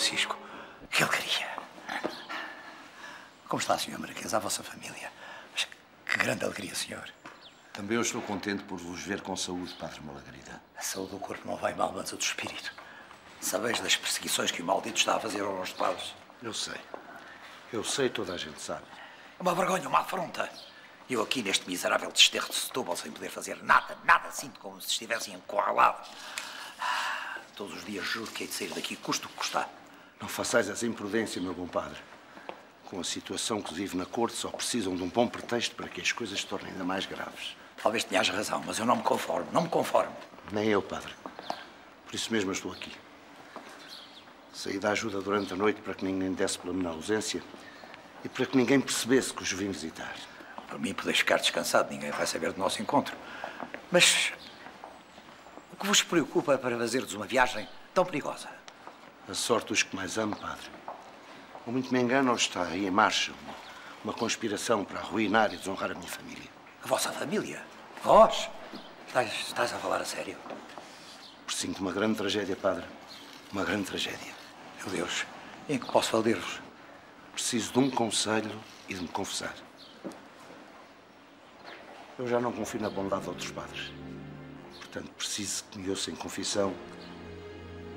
Francisco que ele queria. Como está, Sr. Marquês, a vossa família? Mas que grande alegria, senhor. Também eu estou contente por vos ver com saúde, Padre Malagrida. A saúde do corpo não vai mal, mas a do espírito. Sabeis das perseguições que o maldito está a fazer aos nossos padres? Eu sei. Eu sei, toda a gente sabe. É uma vergonha, uma afronta. Eu aqui neste miserável desterro de Setúbal, sem poder fazer nada, nada, sinto como se estivessem encurralados. Ah, todos os dias juro que hei de sair daqui, custo o que custar. Não façais essa imprudência, meu bom padre. Com a situação que vive na corte, só precisam de um bom pretexto para que as coisas se tornem ainda mais graves. Talvez tenhas razão, mas eu não me conformo, não me conformo. Nem eu, padre. Por isso mesmo estou aqui. Saí da ajuda durante a noite para que ninguém desse pela minha ausência e para que ninguém percebesse que os vim visitar. Para mim, podeis ficar descansado, ninguém vai saber do nosso encontro. Mas o que vos preocupa para fazerdes uma viagem tão perigosa? A sorte dos que mais amo, padre. Ou muito me engano, ou está aí em marcha uma, uma conspiração para arruinar e desonrar a minha família. A vossa família? Vós? Estás, estás a falar a sério? Presinto uma grande tragédia, padre. Uma grande tragédia. Meu Deus, em que posso valer-vos? Preciso de um conselho e de me confessar. Eu já não confio na bondade de outros padres. Portanto, preciso que me ouça em confissão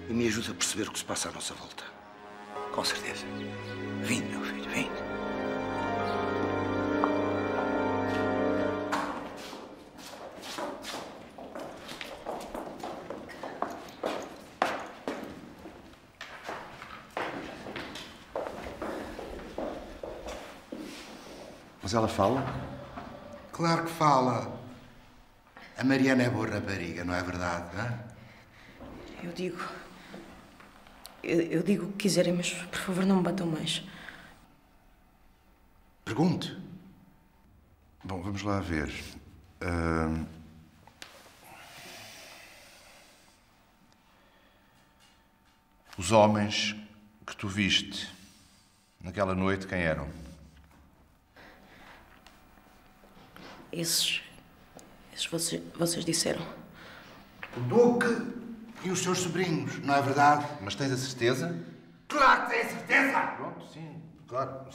e me ajude a perceber o que se passa à nossa volta. Com certeza. Vinde, meu filho, vinde. Mas ela fala? Claro que fala. A Mariana é boa rapariga, não é verdade? hã? Eu digo. Eu, eu digo o que quiserem, mas por favor não me batam mais. Pergunte. Bom, vamos lá ver. Ahm, Os homens que tu viste naquela noite, quem eram? Esses. Esses vocês, vocês disseram. O Duque e os seus sobrinhos, não é verdade? Mas tens a certeza? Claro que tenho certeza! Pronto, sim, claro.